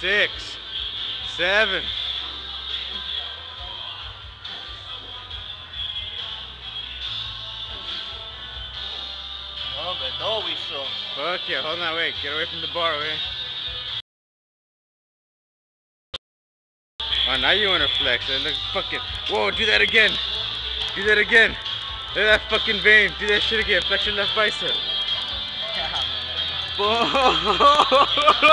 six, seven. Oh, but no, whistle. Fuck yeah, hold on, wait, get away from the bar, okay? Oh, now you wanna flex. Look fucking. Whoa, do that again. Do that again. Look at that fucking vein. Do that shit again. Flex your left bicep. Boom.